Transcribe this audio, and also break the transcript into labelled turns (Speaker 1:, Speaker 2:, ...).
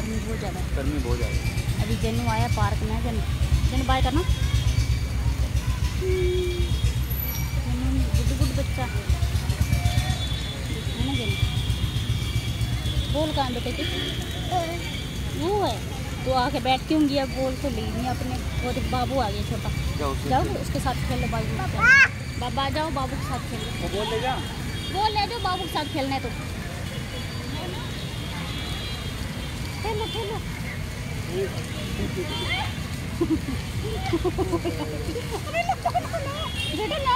Speaker 1: गर्मी बहुत ज़्यादा
Speaker 2: गर्मी बहुत ज़्यादा
Speaker 1: अभी जन्नू आया पार्क में जन जन बाय करना। गुड गुड बच्चा है। ना जन्नू बोल कहाँ बेटे? की वो है। तो आके बैठ क्यों गया बोल तो ली नहीं अपने। वो तो बाबू आ गया छोटा।
Speaker 2: जाओ
Speaker 1: जाओ उसके साथ खेल लो बाबू बाबा आ जाओ बाबू के साथ खेल। लो
Speaker 2: बोल ले जाओ
Speaker 1: बोल ले जाओ बाबू के साथ खेलना है तो खेलो खेलो अरे लो, लो, लो, लो, बेटा ना